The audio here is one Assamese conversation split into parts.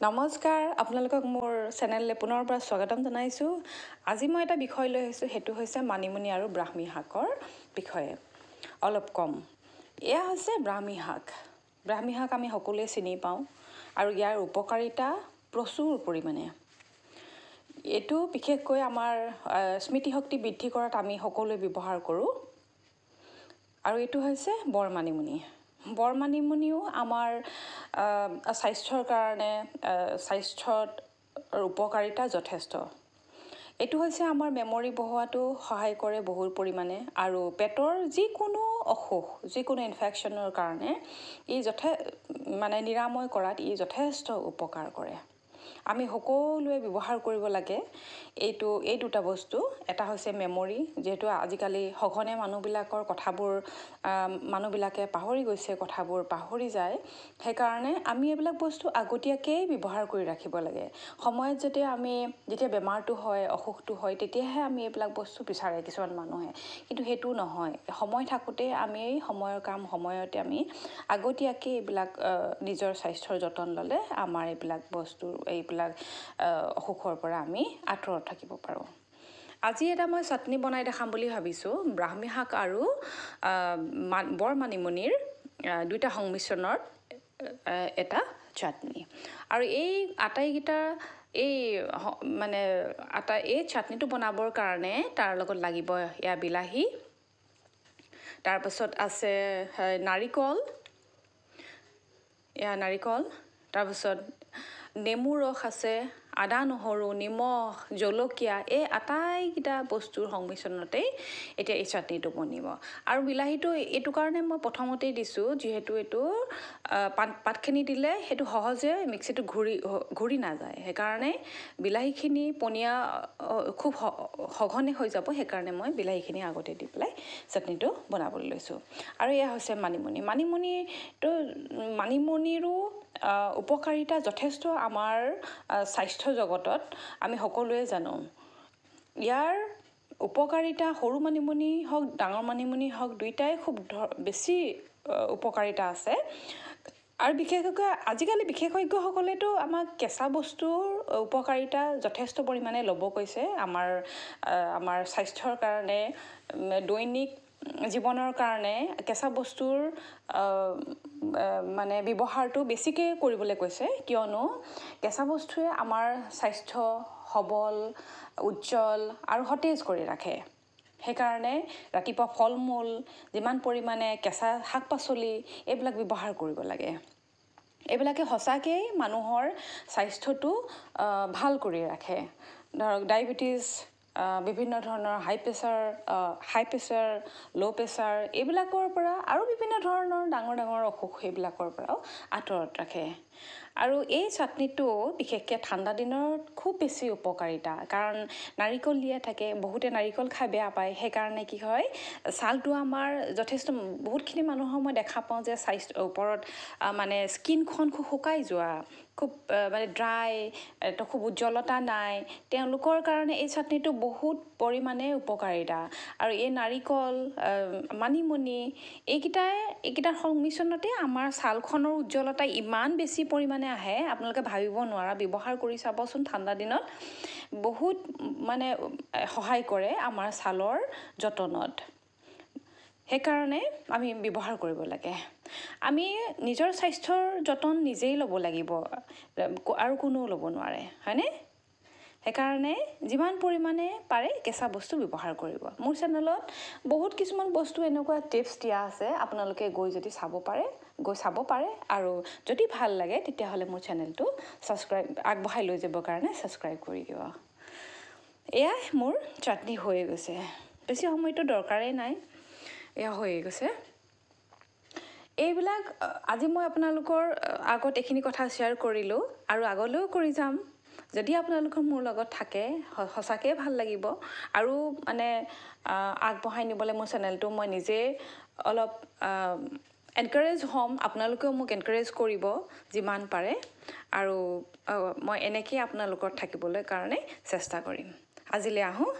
নমস্কাৰ আপোনালোকক মোৰ চেনেললৈ পুনৰ পৰা স্বাগতম জনাইছোঁ। আজি মই এটা বিষয় লৈ আহিছোঁ সেইটো হৈছে মানিমুনি আৰু ব্ৰাহ্মী শাকৰ বিষয়ে। অলপ কম। এয়া হৈছে ব্ৰাহ্মী শাক। ব্ৰাহ্মী শাক আমি সকলোৱে চিনি পাওঁ আৰু ইয়াৰ উপকাৰিতা প্ৰচুৰ পৰিমাণে। এইটো বিশেষকৈ আমাৰ স্মৃতিশক্তি বৃদ্ধি কৰাত আমি সকলোৱে ব্যৱহাৰ কৰোঁ। আৰু এইটো হৈছে বৰ মানিমুনি বৰ মানিমুনিও আমাৰ স্বাস্থ্যৰ কাৰণে আহ, স্বাস্থ্যত উপকাৰিতা যথেষ্ট। এইটো হৈছে আমাৰ মেমৰি বঢ়োৱাটো সহায় কৰে বহু পৰিমাণে আৰু পেটৰ যিকোনো অসুখ যিকোনো ইনফেকশ্যনৰ কাৰণে ই যথে মানে নিৰাময় কৰাত ই যথেষ্ট উপকাৰ কৰে। আমি সকলোৱে ব্যৱহাৰ কৰিব লাগে। এইটো এই দুটা বস্তু এটা হৈছে মেমৰি যিহেতু আজিকালি সঘনে মানুহবিলাকৰ কথাবোৰ মানুহবিলাকে পাহৰি গৈছে কথাবোৰ পাহৰি যায়। সেইকাৰণে আমি এইবিলাক বস্তু আগতীয়াকেই ব্যৱহাৰ কৰি ৰাখিব লাগে। সময়ত যেতিয়া আমি যেতিয়া বেমাৰটো হয় অসুখটো হয় তেতিয়াহে আমি এইবিলাক বস্তু বিচাৰে কিছুমান মানুহে। কিন্তু সেইটো নহয়। সময় থাকোঁতে আমি সময়ৰ কাম সময়তে আমি আগতীয়াকৈ এইবিলাক নিজৰ স্বাস্থ্যৰ যতন ল'লে আমাৰ এইবিলাক বস্তু এইবিলাক অসুখৰ পৰা আমি আঁতৰত থাকিব পাৰোঁ। আজি এটা মই চাটনি বনাই দেখাম বুলি ভাবিছোঁ। ব্ৰাহ্মী শাক আৰু বৰ মানিমুনিৰ সংমিশ্ৰণত আহ, এটা চাটনি। আৰু এই আটাইকেইটা এই মানে আটা এই চাটনিটো বনাবৰ কাৰণে তাৰ লগত লাগিব এয়া বিলাহী। তাৰপাছত আছে নাৰিকল। এয়া নাৰিকল। তাৰপাছত নেমু ৰস আছে আদা নহৰু নিমখ জলকীয়া এই আটাইকেইটা বস্তুৰ সংমিশ্ৰণতেই এতিয়া এই চাটনিটো বনিব। আৰু বিলাহীটো এইটো কাৰণে মই প্ৰথমতেই দিছোঁ যিহেতু এইটো পাত পাতখিনি দিলে সেইটো সহজে মিক্সিটো ঘূৰি ঘূৰি নাযায়। সেইকাৰণে বিলাহীখিনি পনীয়া খুব সঘনে হৈ যাব সেইকাৰণে মই বিলাহীখিনি আগতে দি পেলাই চাটনিটো বনাবলৈ লৈছোঁ। আৰু এয়া হৈছে মানিমুনি। মানিমুনিটো মানিমুনিৰো উপকাৰিতা যথেষ্ট আমাৰ স্বাস্থ্য জগতত আমি সকলোৱে জানো। ইয়াৰ উপকাৰিতা সৰু মানিমুনি হওক ডাঙৰ মানিমুনি হওক দুইটাই খুব বেছি উপকাৰিতা আছে। আৰু বিশেষকৈ আজিকালি বিশেষজ্ঞসকলেতো আমাক কেঁচা বস্তুৰ উপকাৰিতা যথেষ্ট পৰিমাণে ল'ব কৈছে। আমাৰ আমাৰ স্বাস্থ্যৰ কাৰণে দৈনিক জীৱনৰ কাৰণে কেঁচা বস্তুৰ মানে ব্যৱহাৰটো বেছিকৈ কৰিবলৈ কৈছে। কিয়নো কেঁচা বস্তুৱে আমাৰ স্বাস্থ্য সবল উজ্জ্বল আৰু সতেজ কৰি ৰাখে। সেইকাৰণে ৰাতিপুৱা ফল মূল যিমান পৰিমাণে কেঁচা শাক পাচলি এইবিলাক ব্যৱহাৰ কৰিব লাগে। এইবিলাকে সঁচাকেই মানুহৰ স্বাস্থ্যটো ভাল কৰি ৰাখে। ধৰক ডায়েবেটিছ বিভিন্ন ধৰণৰ high pressure high pressure low' pressure এইবিলাকৰ পৰা আৰু বিভিন্ন ধৰণৰ ডাঙৰ ডাঙৰ অসুখ সেইবিলাকৰ পৰাও আঁতৰত ৰাখে। আৰু এই চাটনিটো বিশেষকৈ ঠাণ্ডা দিনত খুব বেছি উপকাৰিতা। কাৰণ নাৰিকল দিয়া থাকে বহুতে নাৰিকল খাই বেয়া পায়। সেইকাৰণে কি হয় ছালটো আমাৰ যথেষ্ট বহুতখিনি মানুহৰ মই দেখা পাওঁ যে স্বাস্থ্য ওপৰত মানে স্কিনখন খুব শুকাই যোৱা খুব মানে ড্ৰাই খুব উজ্জ্বলতা নাই। তেওঁলোকৰ কাৰণে এই চাটনিটো বহুত পৰিমাণে উপকাৰিতা। আৰু এই নাৰিকল মানিমুনি এইকেইটাই এইকেইটাৰ সংমিশ্ৰণতে আমাৰ ছালখনৰ উজ্জ্বলতা ইমান বেছি পৰিমাণে আহে। আপোনালোকে ভাবিব নোৱাৰা ব্যৱহাৰ কৰি চাবচোন ঠাণ্ডা দিনত। বহুত মানে সহায় কৰে আমাৰ ছালৰ যতনত। সেইকাৰণে আমি ব্যৱহাৰ কৰিব লাগে। আমি নিজৰ স্বাস্থ্যৰ যতন নিজেই ল'ব লাগিব আৰু কোনেও ল'ব নোৱাৰে হয়নে? সেইকাৰণে যিমান পৰিমাণে পাৰে কেঁচা বস্তু ব্যৱহাৰ কৰিব। মোৰ চেনেলত বহুত কিছুমান বস্তু এনেকুৱা টিপছ দিয়া আছে আপোনালোকে গৈ যদি চাব পাৰে গৈ চাব পাৰে আৰু যদি ভাল লাগে তেতিয়াহ'লে মোৰ চেনেলটো ছাবস্ক্ৰাইব আগবঢ়াই লৈ যাবৰ কাৰণে ছাবস্ক্ৰাইব কৰি দিব এয়াই মোৰ চাটনি হৈয়ে গৈছে। বেছি সময়টো দৰকাৰেই নাই এয়া হৈয়ে গৈছে। এইবিলাক আজি মই আপোনালোকৰ আগত এইখিনি কথা শ্বেয়াৰ কৰিলোঁ আৰু আগলৈও কৰি যাম। যদি আপোনালোকৰ মোৰ লগত থাকে সঁচাকৈয়ে ভাল লাগিব। আৰু মানে আগবঢ়াই নিবলৈ মোৰ চেনেলটো মই নিজে অলপ এনকাৰেজ হ'ম। আপোনালোকেও মোক এনকাৰেজ কৰিব যিমান পাৰে। আৰু মই এনেকৈয়ে আপোনালোকৰ থাকিবলৈ কাৰণে চেষ্টা কৰিম। আজিলৈ আহোঁ।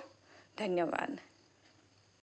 ধন্যবাদ।